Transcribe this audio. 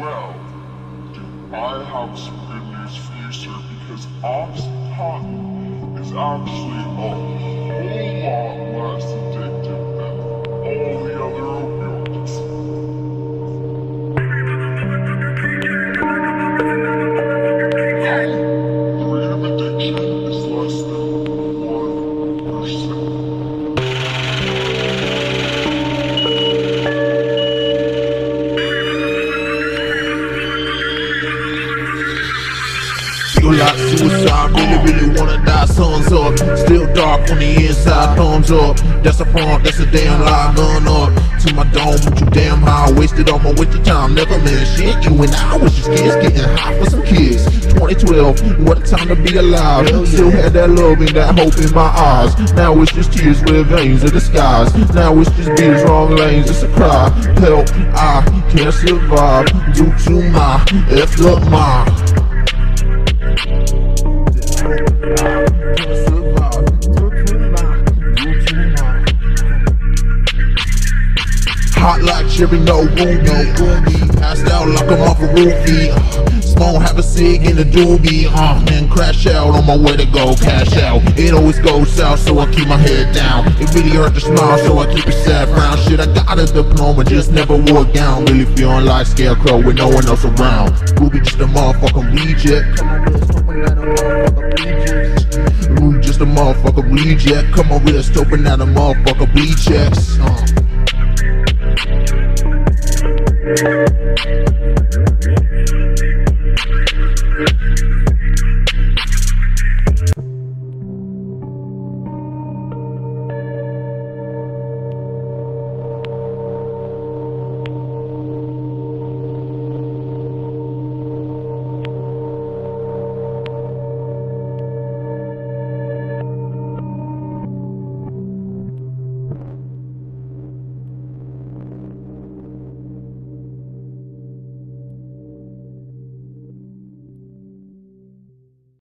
well, do I have some good news for you, sir? Because Ox Cotton is actually a whole Suicide, really, really wanna die, sun's up. Still dark on the inside, thumbs up. That's a front, that's a damn lie, gun up. To my dome, with you damn high, wasted all my winter time, never meant shit. You and I was just kids getting high for some kids. 2012, what a time to be alive. Still had that love and that hope in my eyes. Now it's just tears with veins of disguise. Now it's just beers, wrong lanes, it's a cry. Help, I can't survive due to my F up my. Hot like cherry, no roomie. Passed out like I'm off a roofie. Smoke, have a cig in the doobie. Uh, then crash out on my way to go cash out. It always goes south, so I keep my head down. It really hurt to smile, so I keep it sad brown. Shit, I got a diploma, just never wore a gown. Really feeling like scarecrow with no one else around. Ruby just a motherfucking reject. Ruby just a motherfucking reject. Come on, let's open that a motherfucking rejects. Uh.